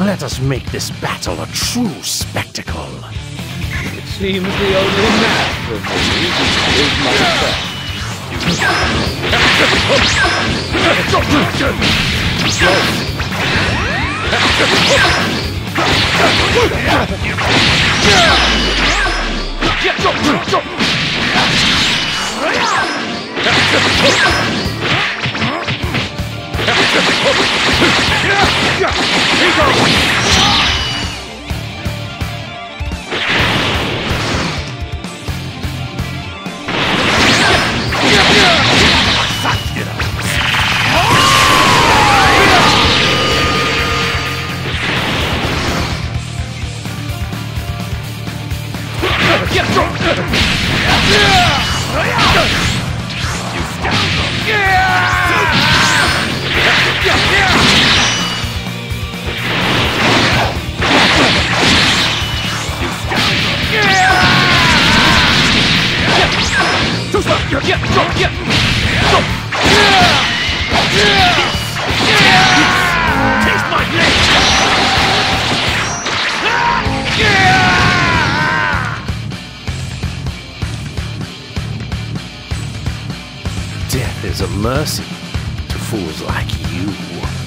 Let us make this battle a true spectacle. It seems the only match for me is myself. Death is a mercy to fools like you.